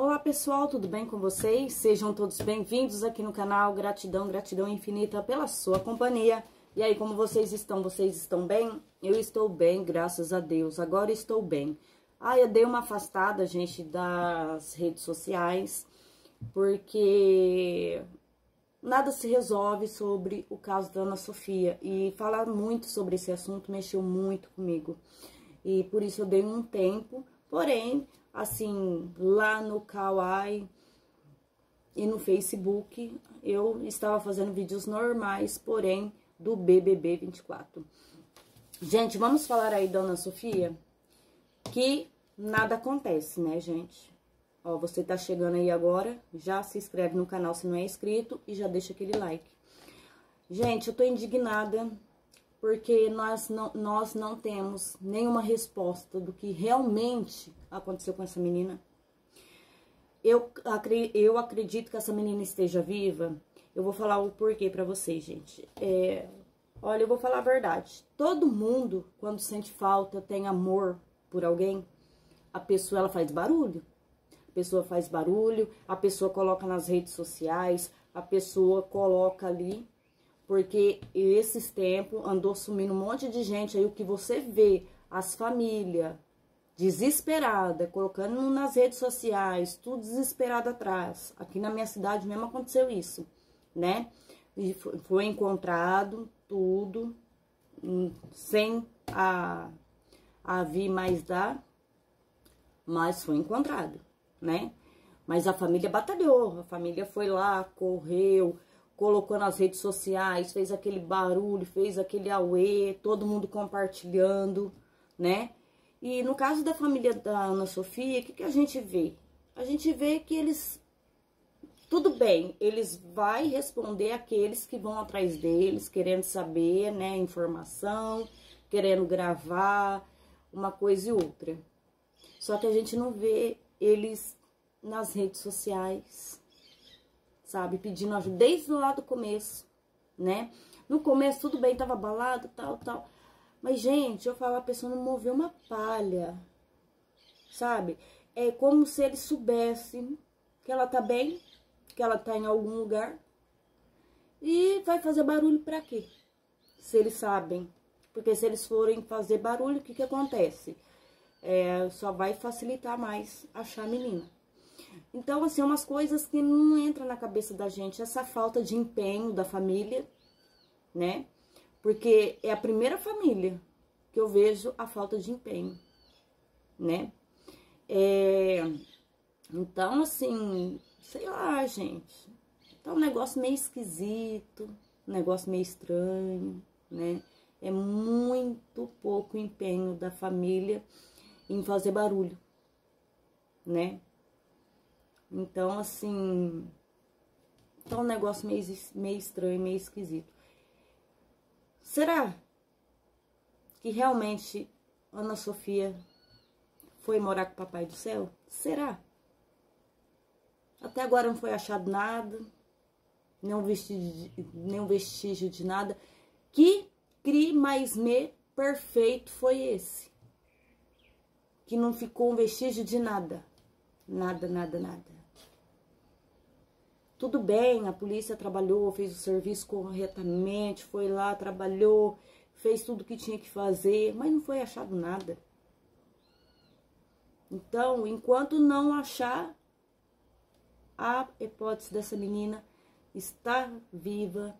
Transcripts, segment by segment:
Olá pessoal, tudo bem com vocês? Sejam todos bem-vindos aqui no canal. Gratidão, gratidão infinita pela sua companhia. E aí, como vocês estão? Vocês estão bem? Eu estou bem, graças a Deus. Agora estou bem. Ah, eu dei uma afastada, gente, das redes sociais, porque nada se resolve sobre o caso da Ana Sofia. E falar muito sobre esse assunto mexeu muito comigo. E por isso eu dei um tempo, porém, assim, lá no Kawaii e no Facebook, eu estava fazendo vídeos normais, porém, do BBB 24. Gente, vamos falar aí, dona Sofia, que nada acontece, né, gente? Ó, você tá chegando aí agora, já se inscreve no canal se não é inscrito e já deixa aquele like. Gente, eu tô indignada porque nós não, nós não temos nenhuma resposta do que realmente aconteceu com essa menina. Eu, eu acredito que essa menina esteja viva. Eu vou falar o porquê pra vocês, gente. É, olha, eu vou falar a verdade. Todo mundo, quando sente falta, tem amor por alguém, a pessoa ela faz barulho. A pessoa faz barulho, a pessoa coloca nas redes sociais, a pessoa coloca ali porque esses tempos andou sumindo um monte de gente aí, o que você vê, as famílias desesperada, colocando nas redes sociais, tudo desesperado atrás. Aqui na minha cidade mesmo aconteceu isso, né? E foi encontrado tudo hum, sem a, a vir mais dar, mas foi encontrado, né? Mas a família batalhou, a família foi lá, correu, colocou nas redes sociais, fez aquele barulho, fez aquele auê, todo mundo compartilhando, né? E no caso da família da Ana Sofia, o que, que a gente vê? A gente vê que eles, tudo bem, eles vai responder aqueles que vão atrás deles, querendo saber, né, informação, querendo gravar, uma coisa e outra. Só que a gente não vê eles nas redes sociais, sabe? Pedindo ajuda desde lá do começo, né? No começo tudo bem, tava abalado, tal, tal. Mas, gente, eu falo, a pessoa não moveu uma palha, sabe? É como se eles soubessem que ela tá bem, que ela tá em algum lugar. E vai fazer barulho pra quê? Se eles sabem. Porque se eles forem fazer barulho, o que que acontece? É, só vai facilitar mais achar a menina. Então, assim, umas coisas que não entram na cabeça da gente, essa falta de empenho da família, né? Porque é a primeira família que eu vejo a falta de empenho, né? É, então, assim, sei lá, gente, tá um negócio meio esquisito, um negócio meio estranho, né? É muito pouco empenho da família em fazer barulho, né? Então, assim, tá um negócio meio, meio estranho, meio esquisito. Será que realmente Ana Sofia foi morar com o Papai do Céu? Será? Até agora não foi achado nada, nenhum vestígio, nenhum vestígio de nada. Que cri mais me perfeito foi esse? Que não ficou um vestígio de nada. Nada, nada, nada. Tudo bem, a polícia trabalhou, fez o serviço corretamente, foi lá, trabalhou, fez tudo que tinha que fazer, mas não foi achado nada. Então, enquanto não achar, a hipótese dessa menina está viva,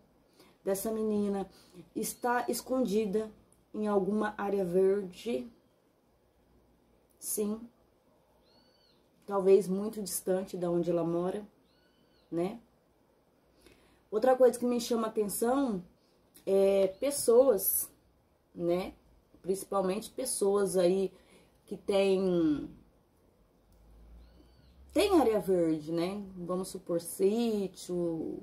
dessa menina está escondida em alguma área verde, sim, talvez muito distante da onde ela mora né? Outra coisa que me chama atenção é pessoas, né? Principalmente pessoas aí que tem tem área verde, né? Vamos supor sítio,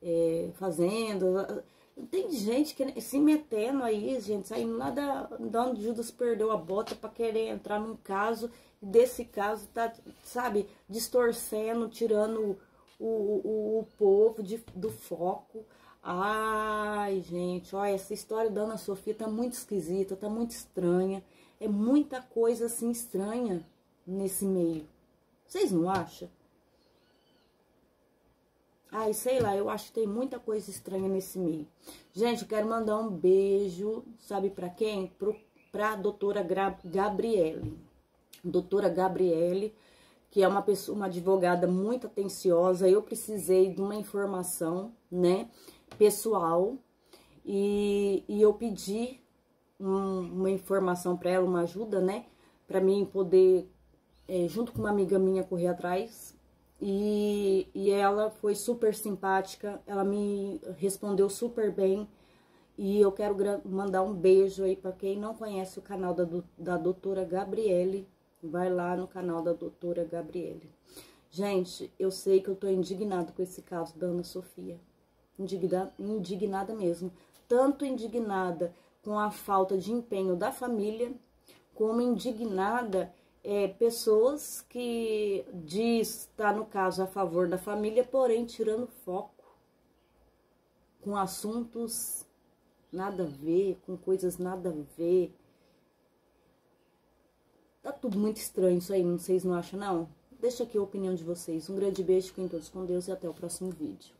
é, fazenda. Tem gente que se metendo aí, gente, saindo lá da, da onde Judas perdeu a bota para querer entrar num caso desse caso tá, sabe, distorcendo, tirando o, o, o povo de, do foco. Ai, gente, olha, essa história da Ana Sofia tá muito esquisita, tá muito estranha. É muita coisa assim estranha nesse meio, Vocês não acham? Ai, sei lá, eu acho que tem muita coisa estranha nesse meio. Gente, eu quero mandar um beijo, sabe para quem? Pro, pra doutora Gra Gabriele. Doutora Gabriele, que é uma pessoa, uma advogada muito atenciosa. Eu precisei de uma informação, né, pessoal, e, e eu pedi um, uma informação para ela, uma ajuda, né, para mim poder, é, junto com uma amiga minha, correr atrás e, e ela foi super simpática, ela me respondeu super bem. E eu quero mandar um beijo aí para quem não conhece o canal da, da doutora Gabriele. Vai lá no canal da doutora Gabriele. Gente, eu sei que eu tô indignado com esse caso da Ana Sofia. Indignada, indignada mesmo. Tanto indignada com a falta de empenho da família, como indignada é, pessoas que diz estar, no caso, a favor da família, porém tirando foco com assuntos nada a ver, com coisas nada a ver. Tudo muito estranho isso aí, vocês não acham, não? Deixa aqui a opinião de vocês. Um grande beijo, fiquem todos com Deus e até o próximo vídeo.